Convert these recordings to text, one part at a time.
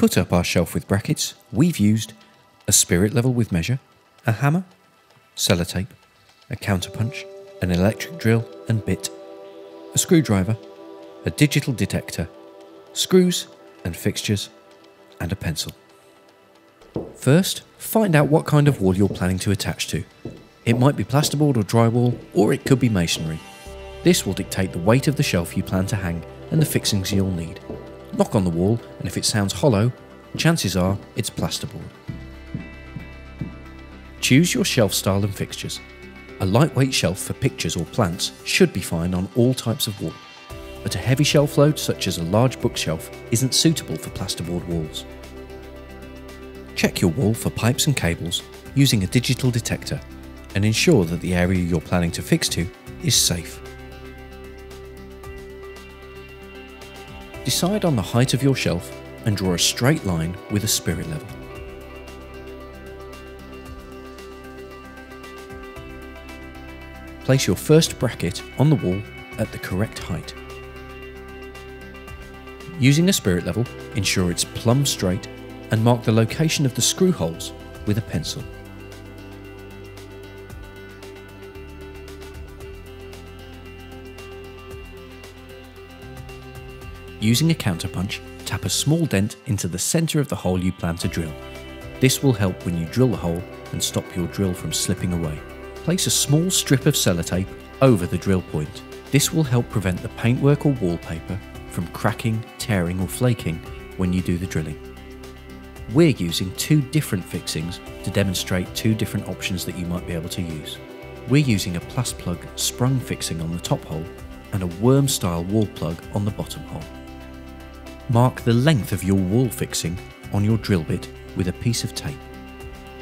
put up our shelf with brackets, we've used a spirit level with measure, a hammer, sellotape, a counterpunch, an electric drill and bit, a screwdriver, a digital detector, screws and fixtures, and a pencil. First, find out what kind of wall you're planning to attach to. It might be plasterboard or drywall, or it could be masonry. This will dictate the weight of the shelf you plan to hang and the fixings you'll need. Knock on the wall, and if it sounds hollow, chances are it's plasterboard. Choose your shelf style and fixtures. A lightweight shelf for pictures or plants should be fine on all types of wall, but a heavy shelf load such as a large bookshelf isn't suitable for plasterboard walls. Check your wall for pipes and cables using a digital detector and ensure that the area you're planning to fix to is safe. Decide on the height of your shelf and draw a straight line with a spirit level. Place your first bracket on the wall at the correct height. Using a spirit level, ensure it's plumb straight and mark the location of the screw holes with a pencil. Using a counterpunch, tap a small dent into the centre of the hole you plan to drill. This will help when you drill the hole and stop your drill from slipping away. Place a small strip of sellotape over the drill point. This will help prevent the paintwork or wallpaper from cracking, tearing or flaking when you do the drilling. We're using two different fixings to demonstrate two different options that you might be able to use. We're using a Plasplug sprung fixing on the top hole and a worm style wall plug on the bottom hole. Mark the length of your wall fixing on your drill bit with a piece of tape.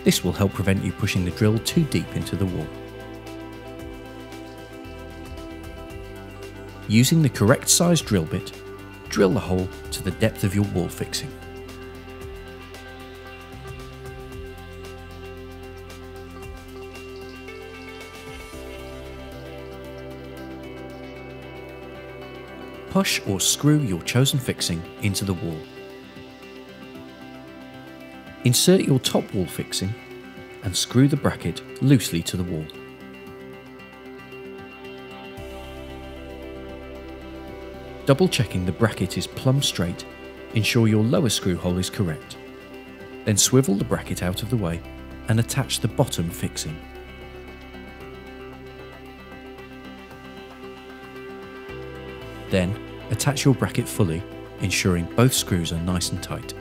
This will help prevent you pushing the drill too deep into the wall. Using the correct size drill bit, drill the hole to the depth of your wall fixing. Push or screw your chosen fixing into the wall. Insert your top wall fixing and screw the bracket loosely to the wall. Double checking the bracket is plumb straight, ensure your lower screw hole is correct. Then swivel the bracket out of the way and attach the bottom fixing. Then attach your bracket fully, ensuring both screws are nice and tight.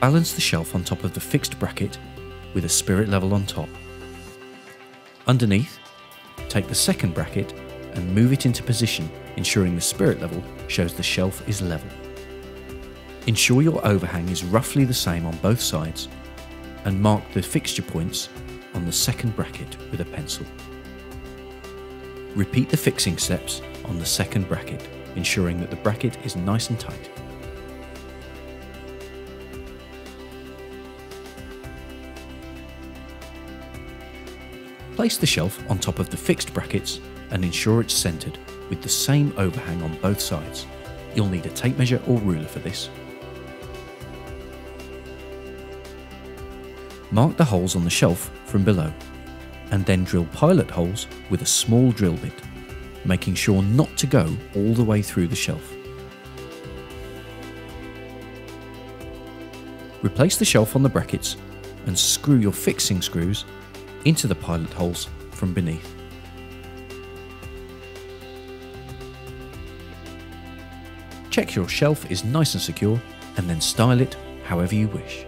Balance the shelf on top of the fixed bracket with a spirit level on top. Underneath, take the second bracket and move it into position, ensuring the spirit level shows the shelf is level. Ensure your overhang is roughly the same on both sides and mark the fixture points on the second bracket with a pencil. Repeat the fixing steps on the second bracket, ensuring that the bracket is nice and tight. Place the shelf on top of the fixed brackets and ensure it's centred with the same overhang on both sides. You'll need a tape measure or ruler for this. Mark the holes on the shelf from below and then drill pilot holes with a small drill bit, making sure not to go all the way through the shelf. Replace the shelf on the brackets and screw your fixing screws into the pilot holes from beneath. Check your shelf is nice and secure and then style it however you wish.